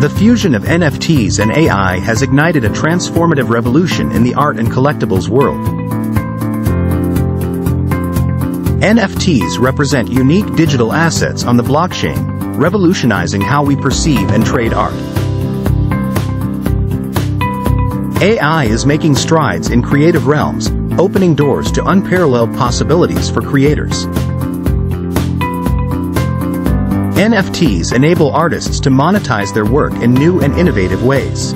The fusion of NFTs and AI has ignited a transformative revolution in the art and collectibles world. NFTs represent unique digital assets on the blockchain, revolutionizing how we perceive and trade art. AI is making strides in creative realms, opening doors to unparalleled possibilities for creators. NFTs enable artists to monetize their work in new and innovative ways.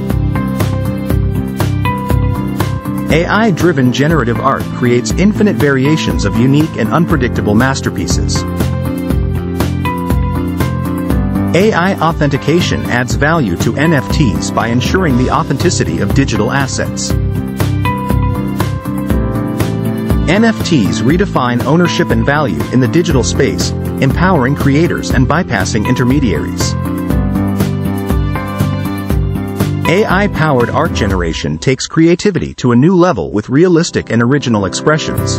AI-driven generative art creates infinite variations of unique and unpredictable masterpieces. AI authentication adds value to NFTs by ensuring the authenticity of digital assets. NFTs redefine ownership and value in the digital space, empowering creators and bypassing intermediaries. AI-powered art generation takes creativity to a new level with realistic and original expressions.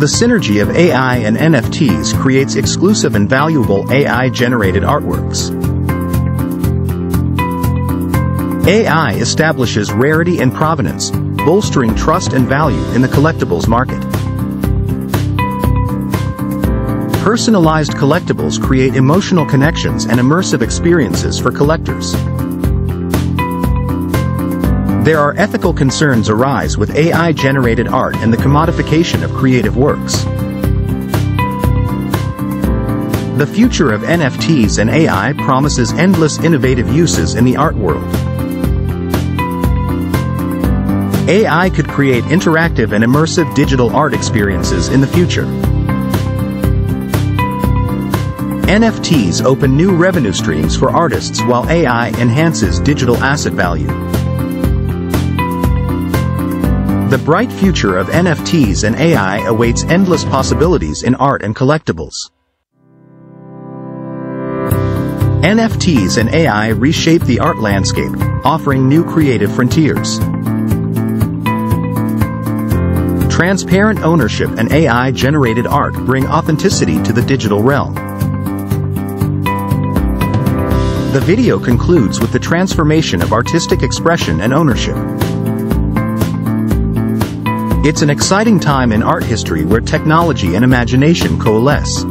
The synergy of AI and NFTs creates exclusive and valuable AI-generated artworks. AI establishes rarity and provenance, bolstering trust and value in the collectibles market. Personalized collectibles create emotional connections and immersive experiences for collectors. There are ethical concerns arise with AI-generated art and the commodification of creative works. The future of NFTs and AI promises endless innovative uses in the art world. AI could create interactive and immersive digital art experiences in the future. NFTs open new revenue streams for artists while AI enhances digital asset value. The bright future of NFTs and AI awaits endless possibilities in art and collectibles. NFTs and AI reshape the art landscape, offering new creative frontiers. Transparent ownership and AI-generated art bring authenticity to the digital realm. The video concludes with the transformation of artistic expression and ownership. It's an exciting time in art history where technology and imagination coalesce.